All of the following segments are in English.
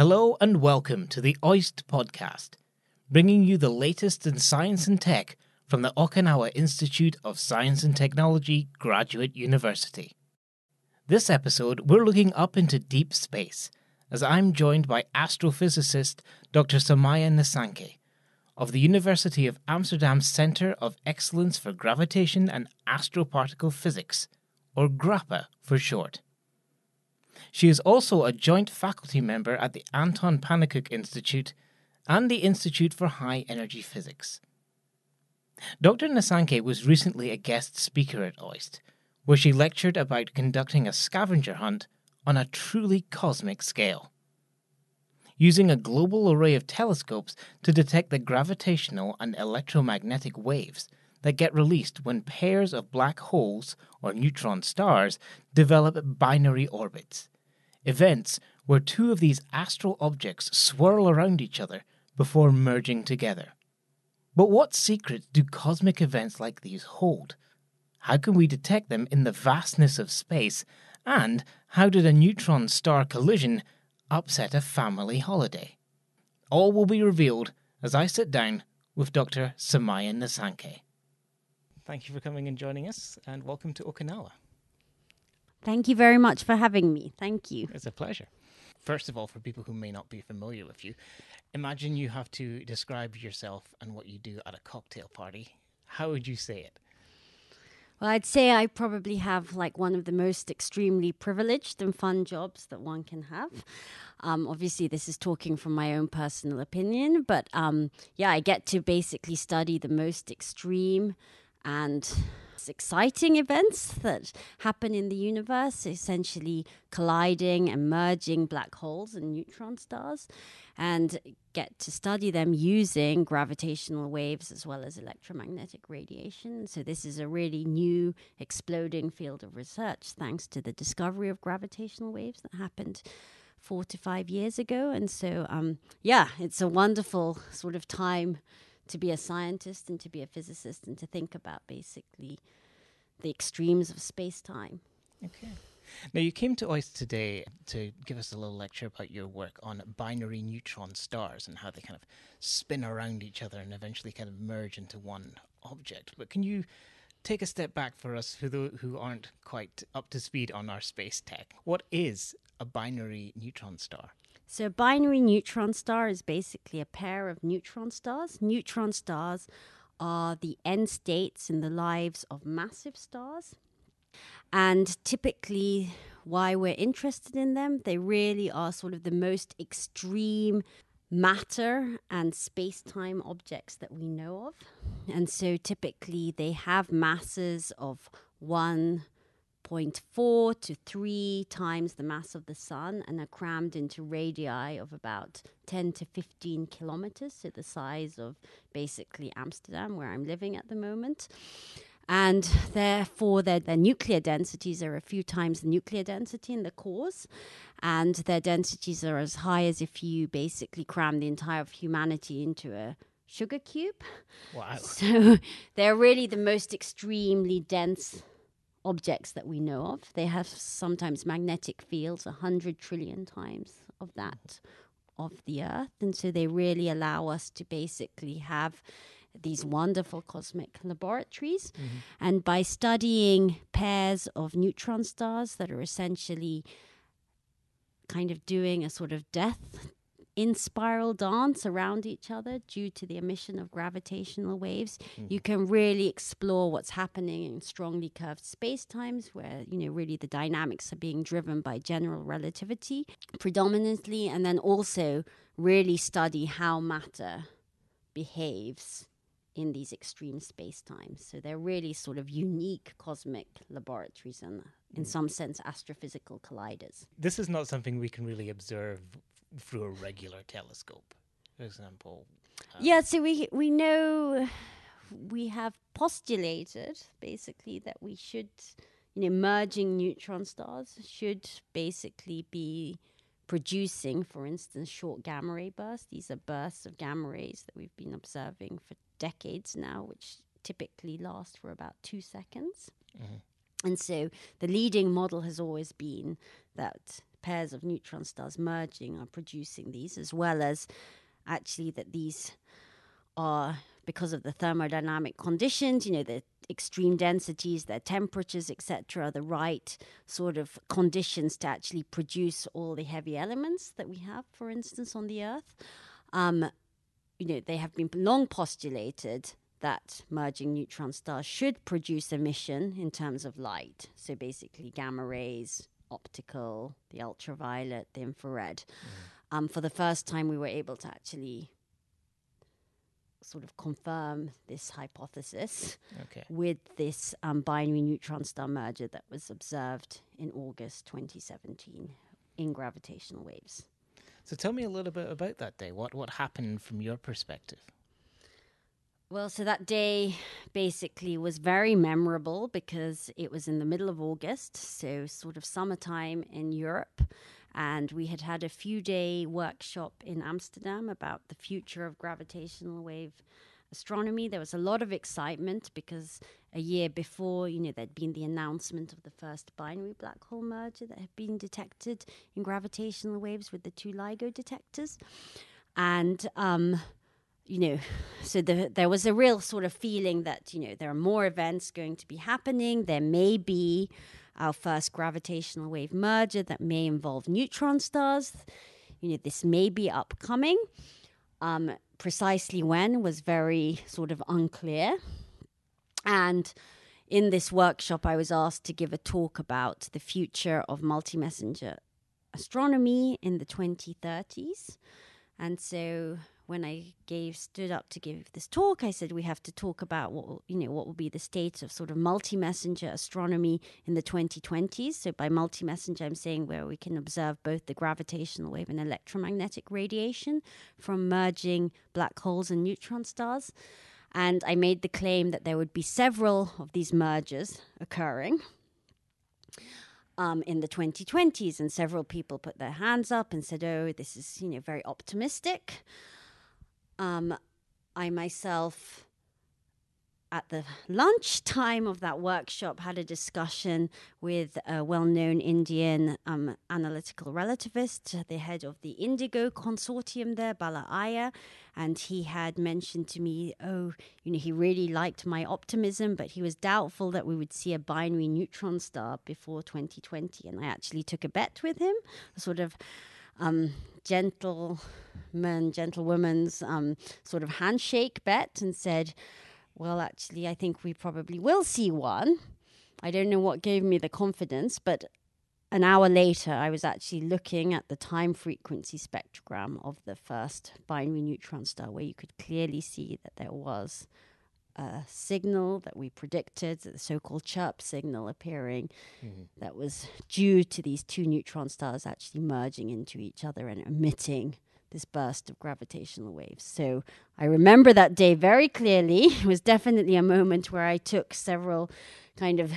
Hello and welcome to the OIST podcast, bringing you the latest in science and tech from the Okinawa Institute of Science and Technology Graduate University. This episode, we're looking up into deep space as I'm joined by astrophysicist Dr. Samaya Nissanke of the University of Amsterdam's Center of Excellence for Gravitation and Astroparticle Physics, or GRAPPA for short. She is also a joint faculty member at the Anton Pannekoek Institute and the Institute for High Energy Physics. Dr. Nissanke was recently a guest speaker at OIST, where she lectured about conducting a scavenger hunt on a truly cosmic scale. Using a global array of telescopes to detect the gravitational and electromagnetic waves that get released when pairs of black holes or neutron stars develop binary orbits, events where two of these astral objects swirl around each other before merging together. But what secrets do cosmic events like these hold? How can we detect them in the vastness of space? And how did a neutron star collision upset a family holiday? All will be revealed as I sit down with Dr. Samaya Nissanke. Thank you for coming and joining us, and welcome to Okinawa. Thank you very much for having me. Thank you. It's a pleasure. First of all, for people who may not be familiar with you, imagine you have to describe yourself and what you do at a cocktail party. How would you say it? Well, I'd say I probably have like one of the most extremely privileged and fun jobs that one can have. Um, obviously, this is talking from my own personal opinion, but um, yeah, I get to basically study the most extreme and exciting events that happen in the universe, essentially colliding and merging black holes and neutron stars, and get to study them using gravitational waves as well as electromagnetic radiation. So, this is a really new, exploding field of research thanks to the discovery of gravitational waves that happened four to five years ago. And so, um, yeah, it's a wonderful sort of time to be a scientist and to be a physicist and to think about basically the extremes of space time. Okay. Now, you came to OIST today to give us a little lecture about your work on binary neutron stars and how they kind of spin around each other and eventually kind of merge into one object. But can you take a step back for us who, who aren't quite up to speed on our space tech? What is a binary neutron star? So, a binary neutron star is basically a pair of neutron stars. Neutron stars are the end states in the lives of massive stars. And typically, why we're interested in them, they really are sort of the most extreme matter and space time objects that we know of. And so, typically, they have masses of one 0.4 to 3 times the mass of the sun and are crammed into radii of about 10 to 15 kilometers, so the size of basically Amsterdam, where I'm living at the moment. And therefore, their, their nuclear densities are a few times the nuclear density in the cores. And their densities are as high as if you basically cram the entire of humanity into a sugar cube. Wow. So they're really the most extremely dense objects that we know of. They have sometimes magnetic fields, a 100 trillion times of that of the Earth. And so they really allow us to basically have these wonderful cosmic laboratories. Mm-hmm. And by studying pairs of neutron stars that are essentially kind of doing a sort of death in spiral dance around each other due to the emission of gravitational waves. Mm-hmm. You can really explore what's happening in strongly curved space times where, you know, really the dynamics are being driven by general relativity predominantly, and then also really study how matter behaves in these extreme space times. So they're really sort of unique cosmic laboratories and, in mm. some sense, astrophysical colliders. This is not something we can really observe through a regular telescope, for example. Um, yeah, so we we know we have postulated basically that we should, you know, merging neutron stars should basically be producing, for instance, short gamma ray bursts. These are bursts of gamma rays that we've been observing for decades now, which typically last for about two seconds. Mm-hmm. And so the leading model has always been that pairs of neutron stars merging are producing these, as well as actually that these are because of the thermodynamic conditions, you know, the extreme densities, their temperatures, etc., the right sort of conditions to actually produce all the heavy elements that we have, for instance, on the Earth. Um, you know, they have been long postulated that merging neutron stars should produce emission in terms of light. So basically, gamma rays, optical, the ultraviolet, the infrared. Mm. Um, for the first time, we were able to actually sort of confirm this hypothesis okay. with this um, binary neutron star merger that was observed in August 2017 in gravitational waves. So tell me a little bit about that day. What what happened from your perspective? Well, so that day basically was very memorable because it was in the middle of August, so sort of summertime in Europe. And we had had a few day workshop in Amsterdam about the future of gravitational wave astronomy. There was a lot of excitement because a year before, you know, there'd been the announcement of the first binary black hole merger that had been detected in gravitational waves with the two LIGO detectors. And, um, you know, so the, there was a real sort of feeling that, you know, there are more events going to be happening. There may be our first gravitational wave merger that may involve neutron stars. You know, this may be upcoming. Um, precisely when was very sort of unclear. And in this workshop, I was asked to give a talk about the future of multi messenger astronomy in the 2030s. And so when I gave stood up to give this talk, I said we have to talk about what you know what will be the state of sort of multi-messenger astronomy in the 2020s. So by multi-messenger, I'm saying where we can observe both the gravitational wave and electromagnetic radiation from merging black holes and neutron stars. And I made the claim that there would be several of these mergers occurring. Um, in the 2020s, and several people put their hands up and said, "Oh, this is you know very optimistic." Um, I myself, at the lunchtime of that workshop, had a discussion with a well known Indian um, analytical relativist, the head of the IndIGO consortium there, Bala Iyer. And he had mentioned to me, oh, you know, he really liked my optimism, but he was doubtful that we would see a binary neutron star before 2020. And I actually took a bet with him, sort of um, gentleman, gentlewoman's um, sort of handshake bet and said, Well, actually, I think we probably will see one. I don't know what gave me the confidence, but an hour later, I was actually looking at the time frequency spectrogram of the first binary neutron star, where you could clearly see that there was a signal that we predicted, the so called chirp signal appearing, mm-hmm. that was due to these two neutron stars actually merging into each other and emitting this burst of gravitational waves. So I remember that day very clearly. It was definitely a moment where I took several kind of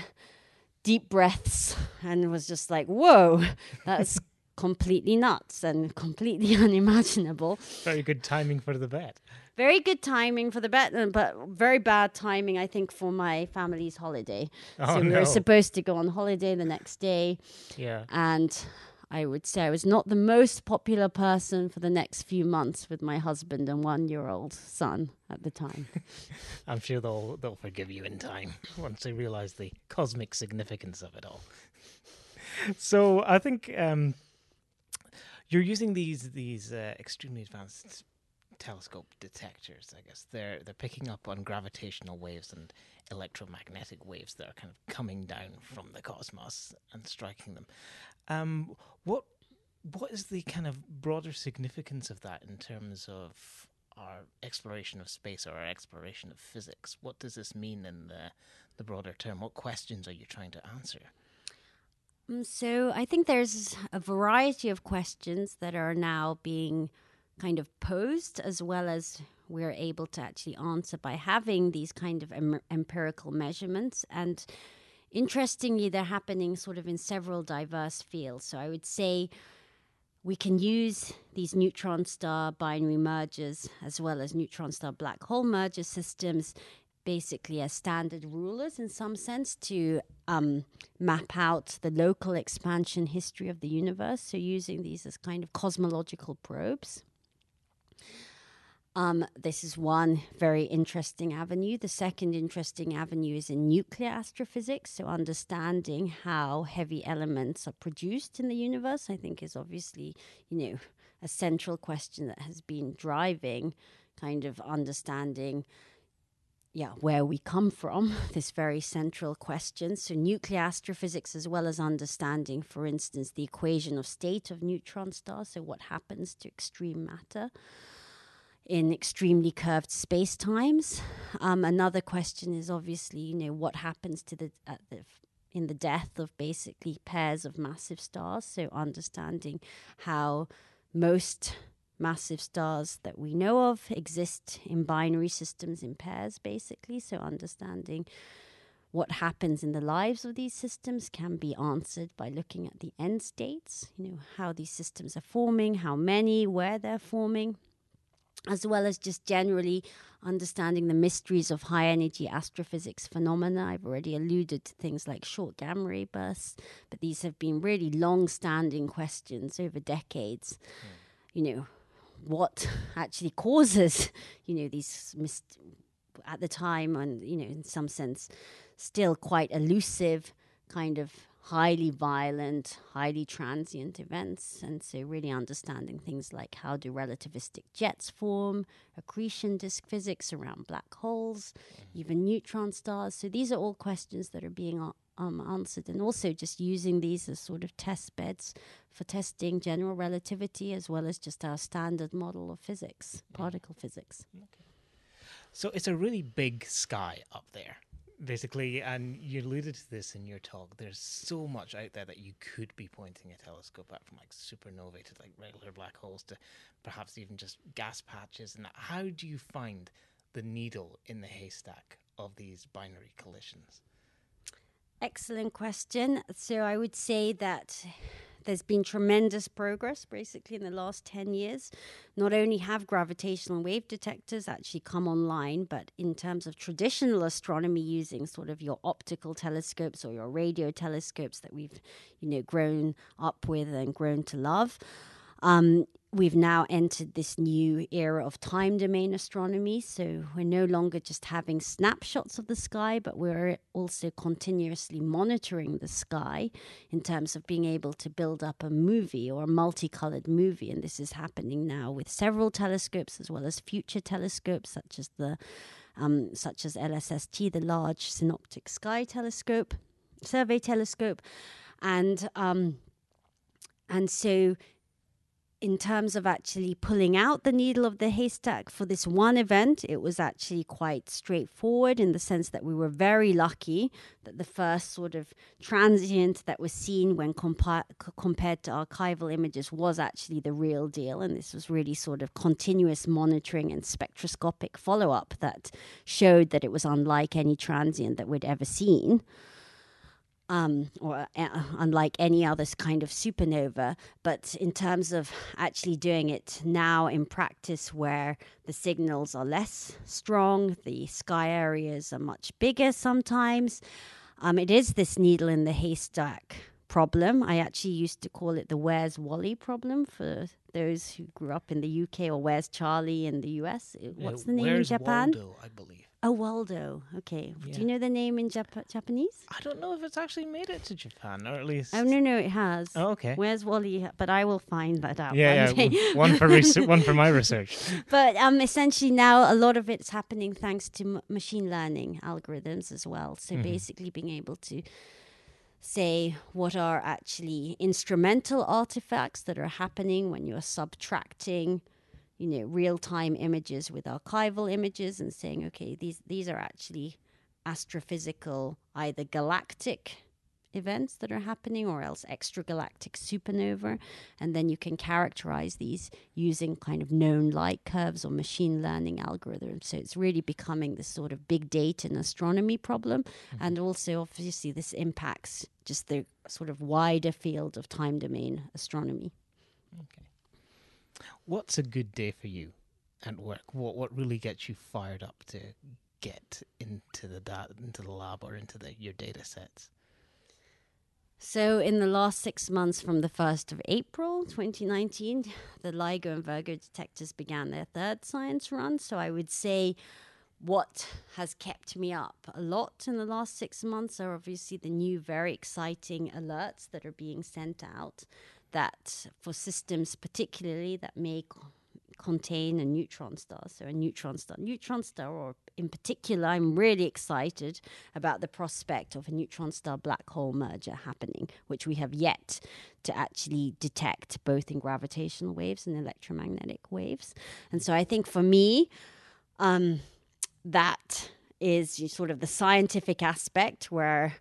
deep breaths and was just like, whoa, that's completely nuts and completely unimaginable. Very good timing for the bet very good timing for the bet, uh, but very bad timing, I think, for my family's holiday. Oh, so we no. were supposed to go on holiday the next day. Yeah. And I would say I was not the most popular person for the next few months with my husband and one year old son at the time. I'm sure they'll they'll forgive you in time once they realize the cosmic significance of it all. so I think um, you're using these these uh, extremely advanced telescope detectors. I guess they're they're picking up on gravitational waves and electromagnetic waves that are kind of coming down from the cosmos and striking them. Um, what what is the kind of broader significance of that in terms of our exploration of space or our exploration of physics? What does this mean in the the broader term? What questions are you trying to answer? Um, so I think there's a variety of questions that are now being kind of posed as well as we're able to actually answer by having these kind of em- empirical measurements and interestingly they're happening sort of in several diverse fields so i would say we can use these neutron star binary mergers as well as neutron star black hole merger systems basically as standard rulers in some sense to um, map out the local expansion history of the universe. So, using these as kind of cosmological probes. Um, this is one very interesting avenue. The second interesting avenue is in nuclear astrophysics. So, understanding how heavy elements are produced in the universe, I think, is obviously, you know, a central question that has been driving kind of understanding yeah, where we come from, this very central question. So, nuclear astrophysics, as well as understanding, for instance, the equation of state of neutron stars, so what happens to extreme matter in extremely curved space times. Um, another question is obviously, you know, what happens to the, the in the death of basically pairs of massive stars. So, understanding how most massive stars that we know of exist in binary systems in pairs, basically. So, understanding what happens in the lives of these systems can be answered by looking at the end states, you know, how these systems are forming, how many, where they're forming, as well as just generally understanding the mysteries of high energy astrophysics phenomena. I've already alluded to things like short gamma ray bursts, but these have been really long standing questions over decades. Mm. You know, what actually causes, you know, these mist- at the time, and you know, in some sense, still quite elusive kind of highly violent, highly transient events. And so, really understanding things like how do relativistic jets form, accretion disk physics around black holes, even neutron stars. So, these are all questions that are being um, answered, and also just using these as sort of test beds for testing general relativity as well as just our standard model of physics, particle physics. Okay. So, it's a really big sky up there basically, and you alluded to this in your talk. There's so much out there that you could be pointing a telescope at, from like supernovae to like regular black holes to perhaps even just gas patches. And how do you find the needle in the haystack of these binary collisions? Excellent question. So I would say that there's been tremendous progress basically in the last 10 years. Not only have gravitational wave detectors actually come online, but in terms of traditional astronomy using sort of your optical telescopes or your radio telescopes that we've, you know, grown up with and grown to love. Um, we've now entered this new era of time domain astronomy. So we're no longer just having snapshots of the sky, but we're also continuously monitoring the sky in terms of being able to build up a movie or a multicolored movie. And this is happening now with several telescopes as well as future telescopes, such as the um, such as LSST, the Large Synoptic Sky Telescope, Survey Telescope, and um, and so in terms of actually pulling out the needle of the haystack for this one event, it was actually quite straightforward in the sense that we were very lucky that the first sort of transient that was seen when compa- compared to archival images was actually the real deal. And this was really sort of continuous monitoring and spectroscopic follow up that showed that it was unlike any transient that we'd ever seen um, or uh, unlike any other kind of supernova. But in terms of actually doing it now in practice, where the signals are less strong, the sky areas are much bigger sometimes, um, it is this needle in the haystack problem. I actually used to call it the Where's Wally problem for those who grew up in the UK or Where's Charlie in the US. What's uh, the name in Japan? Waldo, I believe. Oh, Waldo. Okay. Yeah. Do you know the name in Jap- Japanese? I don't know if it's actually made it to Japan, or at least. Oh no, no, it has. Oh, okay. Where's Wally? But I will find that out. Yeah, one yeah. one for research, one for my research. But um, essentially now a lot of it's happening thanks to m- machine learning algorithms as well. So mm-hmm. basically being able to say what are actually instrumental artifacts that are happening when you're subtracting you know real time images with archival images and saying okay these these are actually astrophysical either galactic events that are happening or else extragalactic supernova. And then you can characterize these using kind of known light curves or machine learning algorithms. So it's really becoming this sort of big data and astronomy problem. Mm-hmm. and also obviously this impacts just the sort of wider field of time domain astronomy. Okay What's a good day for you at work? What what really gets you fired up to get into the da- into the lab or into the, your data sets? So, in the last six months, from the 1st of April 2019, the LIGO and Virgo detectors began their third science run. So, I would say what has kept me up a lot in the last six months are obviously the new, very exciting alerts that are being sent out. That for systems, particularly that may contain a neutron star. So, a neutron star. Neutron star, or in particular, I'm really excited about the prospect of a neutron star black hole merger happening, which we have yet to actually detect both in gravitational waves and electromagnetic waves. And so, I think for me, um, that is sort of the scientific aspect where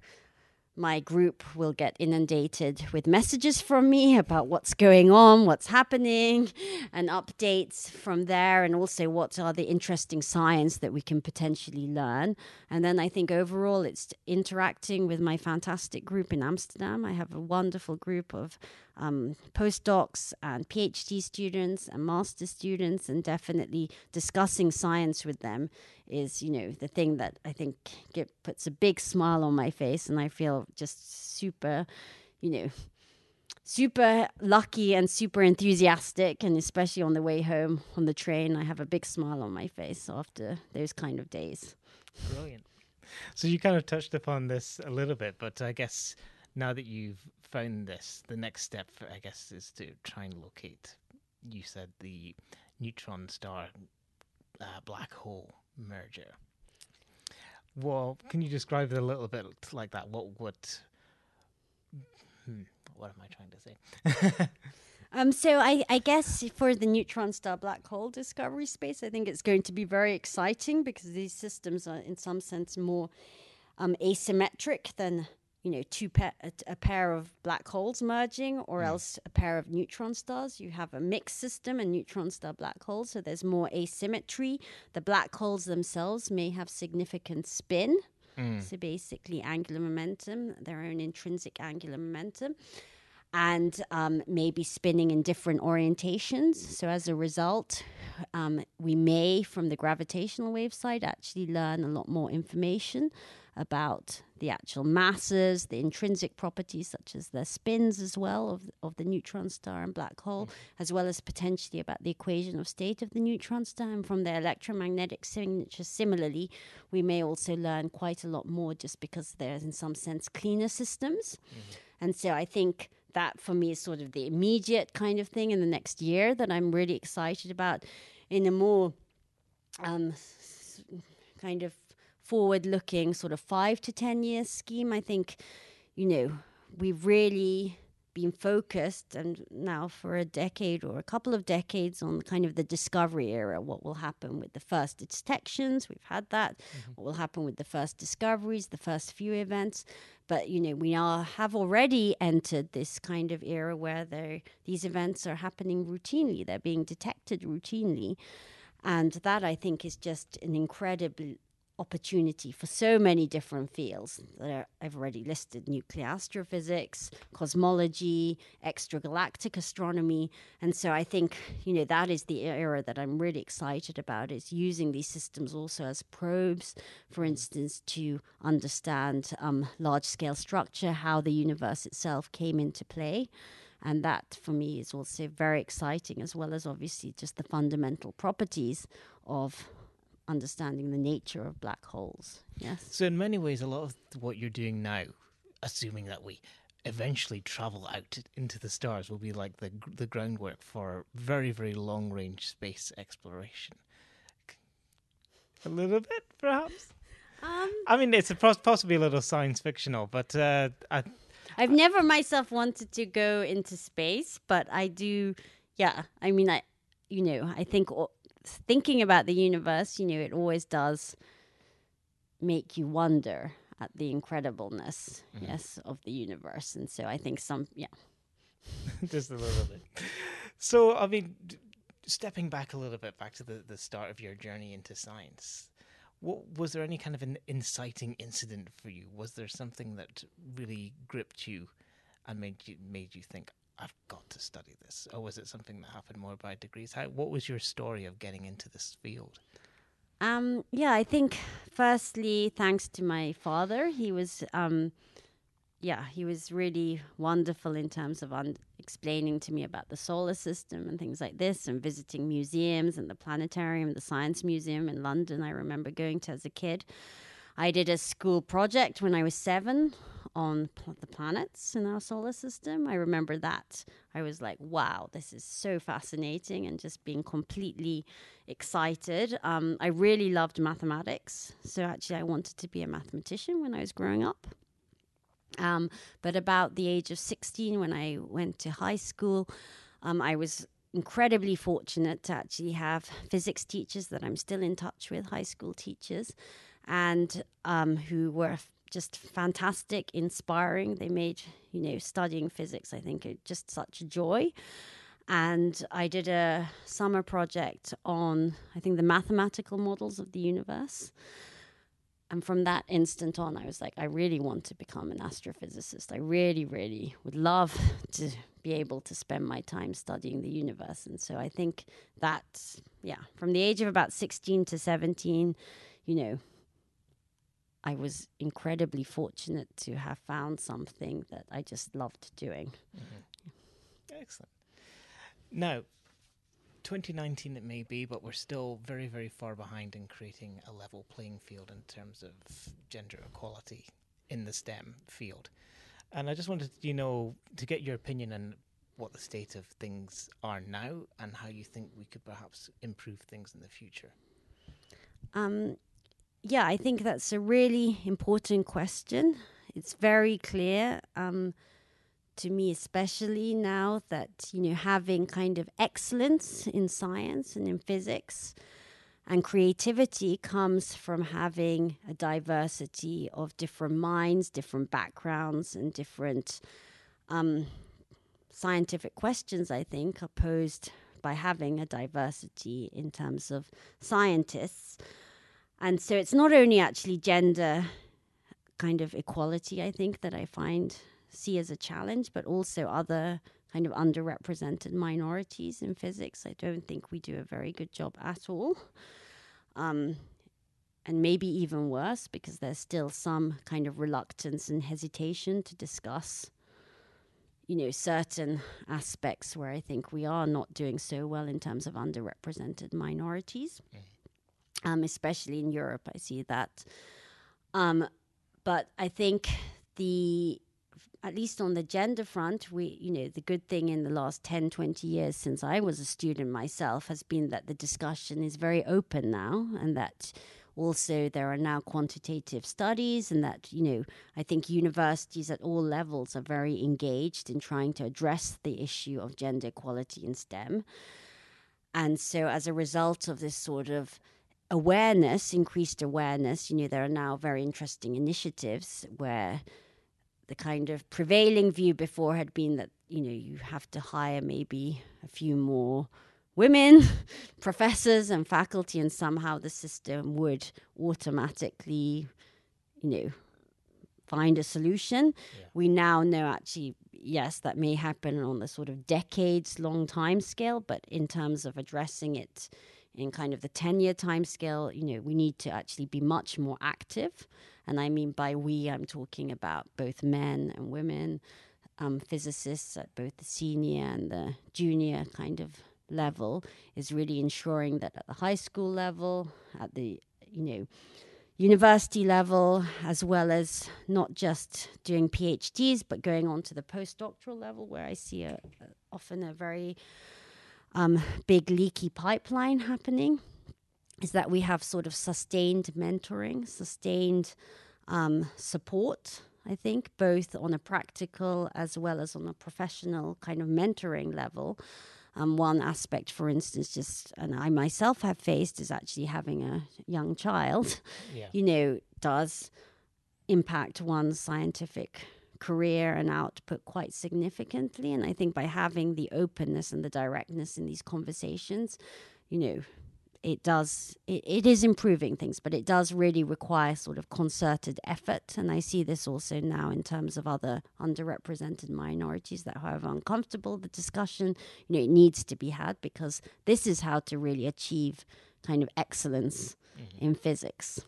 my group will get inundated with messages from me about what's going on, what's happening, and updates from there, and also what are the interesting science that we can potentially learn. And then I think overall it's interacting with my fantastic group in Amsterdam. I have a wonderful group of um, postdocs and PhD students and master students, and definitely discussing science with them is, you know, the thing that I think get, puts a big smile on my face, and I feel just super, you know, super lucky and super enthusiastic, and especially on the way home on the train, I have a big smile on my face after those kind of days. Brilliant. So you kind of touched upon this a little bit, but I guess now that you've found this, the next step, I guess, is to try and locate. You said the neutron star uh, black hole merger. Well, can you describe it a little bit like that? What what? Hmm, what am I trying to say? Um, so I, I, guess for the neutron star black hole discovery space, I think it's going to be very exciting because these systems are, in some sense, more um, asymmetric than you know, two pa- a, a, pair of black holes merging, or mm. else a pair of neutron stars. You have a mixed system, a neutron star black hole, so there's more asymmetry. The black holes themselves may have significant spin, mm. so basically angular momentum, their own intrinsic angular momentum. And um, maybe spinning in different orientations. So, as a result, um, we may, from the gravitational wave side, actually learn a lot more information about the actual masses, the intrinsic properties such as the spins as well of, of the neutron star and black hole, mm-hmm. as well as potentially about the equation of state of the neutron star. And from the electromagnetic signature, similarly, we may also learn quite a lot more just because they're in some sense cleaner systems. Mm-hmm. And so I think that for me is sort of the immediate kind of thing in the next year that I'm really excited about in a more um, kind of forward looking sort of five to 10 year scheme, I think, you know, we've really been focused and now for a decade or a couple of decades on kind of the discovery era what will happen with the first detections. We've had that. Mm-hmm. what will happen with the first discoveries the first few events. But you know we are have already entered this kind of era where these events are happening routinely. They're being detected routinely. And that I think is just an incredibly opportunity for so many different fields that I've already listed nuclear astrophysics, cosmology, extragalactic astronomy. And so I think, you know, that is the era that I'm really excited about is using these systems also as probes, for instance, to understand um, large scale structure, how the universe itself came into play. And that for me is also very exciting, as well as obviously just the fundamental properties of understanding the nature of black holes. Yes. So in many ways, a lot of what you're doing now, assuming that we eventually travel out into the stars, will be like the the groundwork for very very long range space exploration. A little bit, perhaps. Um, I mean, it's possibly a little science fictional, but uh, I. I've never myself wanted to go into space, but I do. Yeah, I mean, I, you know, I think thinking about the universe, you know, it always does make you wonder at the incredibleness, mm-hmm. yes, of the universe. And so I think some, yeah. Just a little bit. So, I mean, d- stepping back a little bit, back to the, the start of your journey into science, what, was there any kind of an inciting incident for you? Was there something that really gripped you and made you made you think, I've got to study this? Or was it something that happened more by degrees? How, what was your story of getting into this field? Um, yeah, I think firstly, thanks to my father, he was, um, yeah, he was really wonderful in terms of un- explaining to me about the solar system and things like this, and visiting museums and the planetarium, the science museum in London. I remember going to as a kid. I did a school project when I was seven on pl- the planets in our solar system. I remember that. I was like, wow, this is so fascinating, and just being completely excited. Um, I really loved mathematics. So actually, I wanted to be a mathematician when I was growing up. Um, but about the age of 16, when I went to high school, um, I was incredibly fortunate to actually have physics teachers that I'm still in touch with, high school teachers, and um, who were just fantastic, inspiring. They made, you know, studying physics, I think, just such a joy. And I did a summer project on, I think, the mathematical models of the universe. And from that instant on, I was like, I really want to become an astrophysicist. I really, really would love to be able to spend my time studying the universe. And so I think that, yeah, from the age of about 16 to 17, you know, I was incredibly fortunate to have found something that I just loved doing. Mm-hmm. Excellent. Now, 2019 it may be, but we're still very, very far behind in creating a level playing field in terms of gender equality in the STEM field. And I just wanted, you know, to get your opinion on what the state of things are now and how you think we could perhaps improve things in the future. Um, yeah, I think that's a really important question. It's very clear um, to me, especially now that you know having kind of excellence in science and in physics and creativity comes from having a diversity of different minds, different backgrounds, and different um, scientific questions. I think are posed by having a diversity in terms of scientists. And so it's not only actually gender kind of equality, I think, that I find see as a challenge, but also other kind of underrepresented minorities in physics. I don't think we do a very good job at all. Um, and maybe even worse because there's still some kind of reluctance and hesitation to discuss you know certain aspects where i think we are not doing so well in terms of underrepresented minorities mm um, especially in Europe. I see that. Um, but I think the at least on the gender front, we, you know, the good thing in the last 10, 20 years since I was a student myself has been that the discussion is very open now and that also there are now quantitative studies and that, you know, I think universities at all levels are very engaged in trying to address the issue of gender equality in STEM. And so as a result of this sort of awareness, increased awareness, you know, there are now very interesting initiatives where the kind of prevailing view before had been that, you know, you have to hire maybe a few more women, professors, and faculty, and somehow the system would automatically, you know, find a solution. Yeah. We now know actually, yes, that may happen on the sort of decades long time scale, but in terms of addressing it in kind of the 10 year time scale, you know, we need to actually be much more active. And I mean by we, I'm talking about both men and women, um, physicists at both the senior and the junior kind of level, is really ensuring that at the high school level, at the, you know, university level, as well as not just doing PhDs, but going on to the postdoctoral level, where I see a, a often a very um, big leaky pipeline happening is that we have sort of sustained mentoring, sustained um, support, I think, both on a practical as well as on a professional kind of mentoring level. Um, one aspect, for instance, just and I myself have faced is actually having a young child, yeah. you know, does impact one's scientific career and output quite significantly. And I think by having the openness and the directness in these conversations, you know, it does it, it is improving things but it does really require sort of concerted effort and i see this also now in terms of other underrepresented minorities that however uncomfortable the discussion you know it needs to be had because this is how to really achieve kind of excellence mm-hmm. in physics.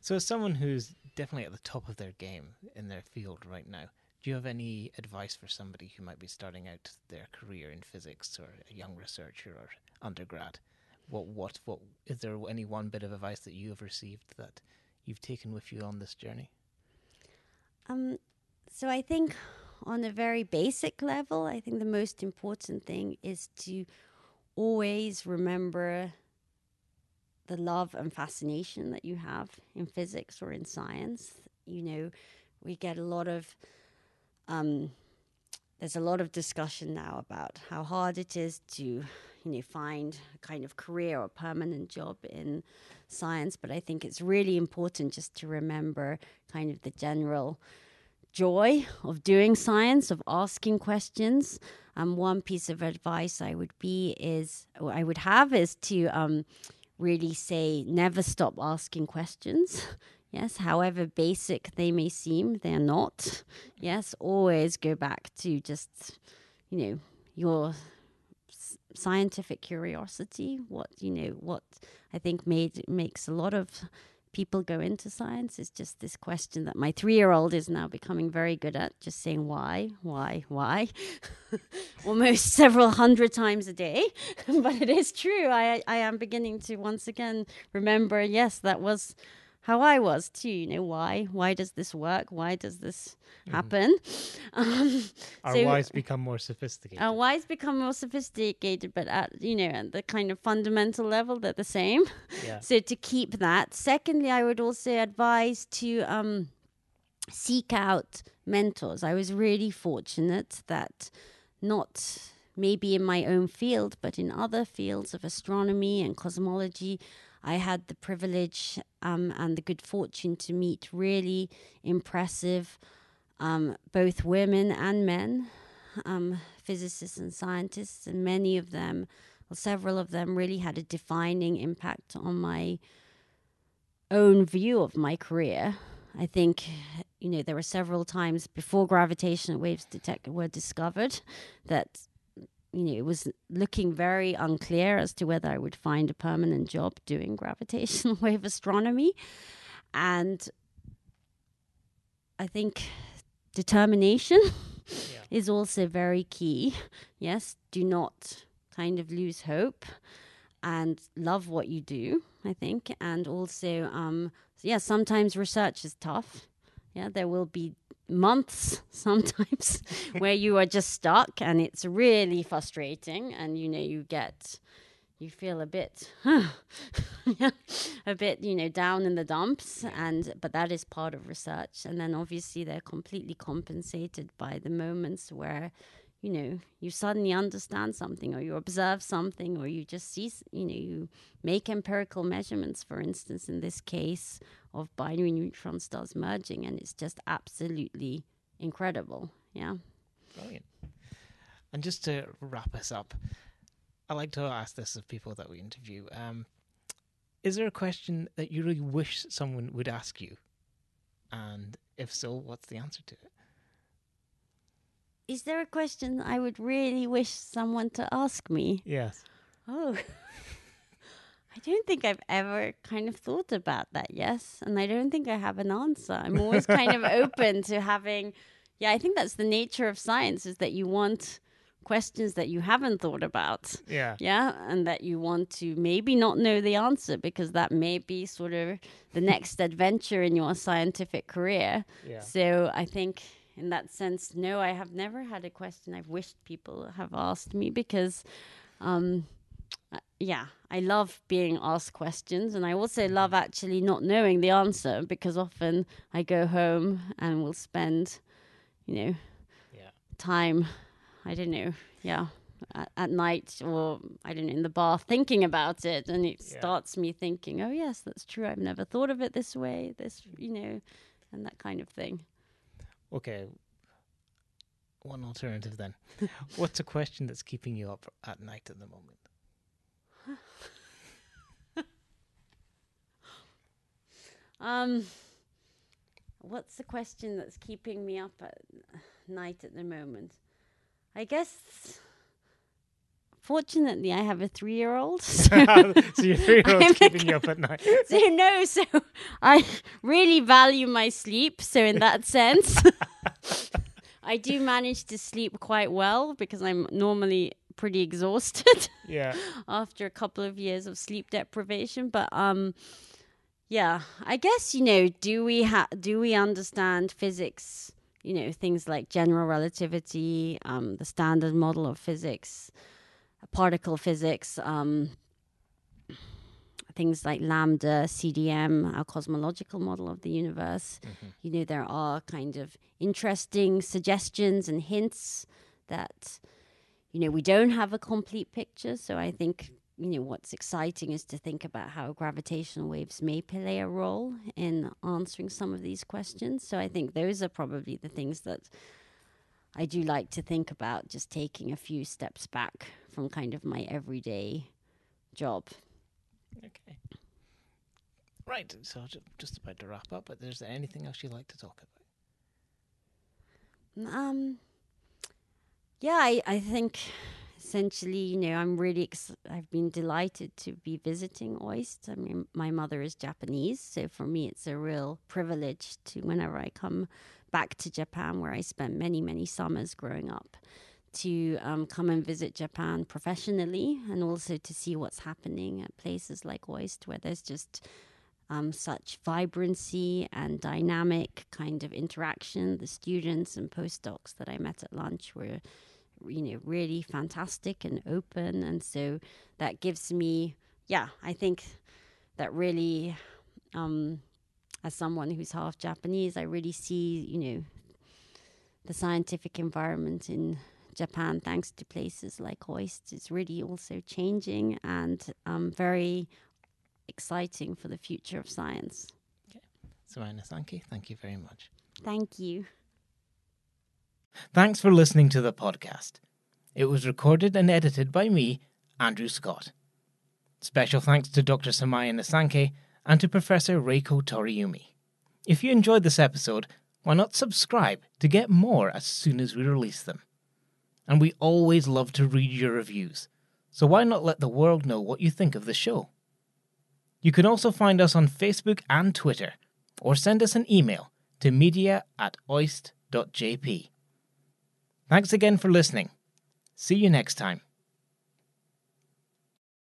So, as someone who's definitely at the top of their game in their field right now, do you have any advice for somebody who might be starting out their career in physics or a young researcher or undergrad? What, what, what is there any one bit of advice that you have received that you've taken with you on this journey? Um, so I think on a very basic level, I think the most important thing is to always remember the love and fascination that you have in physics or in science. You know, we get a lot of um, there's a lot of discussion now about how hard it is to you know find a kind of career or permanent job in science but i think it's really important just to remember kind of the general joy of doing science of asking questions um, one piece of advice i would be is or i would have is to um, really say never stop asking questions. Yes, however basic they may seem, they're not. Yes, always go back to just, you know, your scientific curiosity. What you know, what I think made makes a lot of people go into science is just this question that my three-year-old is now becoming very good at, just saying why, why, why, almost several hundred times a day. but it is true. I I am beginning to once again remember. Yes, that was how I was too. You know why? Why does this work? Why does this mm. happen? Um, Our so- whys become more sophisticated. our whys become more sophisticated, but at you know at the kind of fundamental level, they're the same. yeah. So to keep that. Secondly, I would also advise to um, seek out mentors. I was really fortunate that not maybe in my own field, but in other fields of astronomy and cosmology, I had the privilege um, and the good fortune to meet really impressive um, both women and men um, physicists and scientists, and many of them, well, several of them, really had a defining impact on my own view of my career. I think, you know, there were several times before gravitational waves detect were discovered that, you know, it was looking very unclear as to whether I would find a permanent job doing gravitational wave astronomy. And I think determination Yeah. is also very key. Yes, do not kind of lose hope and love what you do, I think. And also, um, yeah, sometimes research is tough. Yeah, there will be months sometimes where you are just stuck and it's really frustrating and you know you get you feel a bit a bit you know down in the dumps and but that is part of research. And then obviously they're completely compensated by the moments where you know you suddenly understand something or you observe something or you just see you know you make empirical measurements for instance in this case of binary neutron stars merging and it's just absolutely incredible. Yeah. Brilliant. And just to wrap us up, I like to ask this of people that we interview. Um, is there a question that you really wish someone would ask you? And if so, what's the answer to it? is there a question i would really wish someone to ask me Yes. Oh. I don't think I've ever kind of thought about that, yes. And I don't think I have an answer. I'm always kind of open to having yeah, I think that's the nature of science is that you want questions that you haven't thought about. Yeah. Yeah, and that you want to maybe not know the answer because that may be sort of the next adventure in your scientific career. Yeah. So I think in that sense, no, I have never had a question I've wished people have asked me because, um, uh, yeah, I love being asked questions and I also love actually not knowing the answer because often I go home and will spend, you know, Yeah. time, I don't know, yeah. At, at night, or I don't know, in the bath, thinking about it, and it Yeah. starts me thinking, "Oh yes, that's true. I've never thought of it this way. This, you know, and that kind of thing." Okay. One alternative then. What's a question that's keeping you up at night at the moment? Um, what's the question that's keeping me up at night at the moment? I guess Fortunately, I have a three-year-old. So, so your three-year-old's keeping you up at night. so no, so I really value my sleep. So in that sense, I do manage to sleep quite well because I'm normally pretty exhausted Yeah. after a couple of years of sleep deprivation. But um, yeah, I guess you know, do we ha- do we understand physics? You know, things like general relativity, um, the standard model of physics, particle physics, um, things like lambda, CDM, our cosmological model of the universe. You know, there are kind of interesting suggestions and hints that you know, we don't have a complete picture. So I think, you know, what's exciting is to think about how gravitational waves may play a role in answering some of these questions. So I think those are probably the things that I do like to think about, just taking a few steps back from kind of my everyday job. Okay. Right. So just about to wrap up, but is there anything else you'd like to talk about? Um, yeah, I, I think essentially, you know, I'm really, ex- I've been delighted to be visiting OIST. I mean, my mother is Japanese, so for me, it's a real privilege to, whenever I come back to Japan, where I spent many, many summers growing up, to um, come and visit Japan professionally and also to see what's happening at places like OIST, where there's just um, such vibrancy and dynamic kind of interaction. The students and postdocs that I met at lunch were, you know, really fantastic and open, and so that gives me, yeah, I think that really, um, as someone who's half Japanese, I really see, you know, the scientific environment in Japan, thanks to places like OIST, is really also changing and um, very exciting for the future of science. Samaya Nissanke, thank you very much. Thank you. Thanks for listening to the podcast. It was recorded and edited by me, Andrew Scott. Special thanks to Dr. Samaya Nissanke and to Professor Reiko Toriumi. If you enjoyed this episode, why not subscribe to get more as soon as we release them? And we always love to read your reviews, so why not let the world know what you think of the show? You can also find us on Facebook and Twitter, or send us an email to media at oist.jp. Thanks again for listening. See you next time.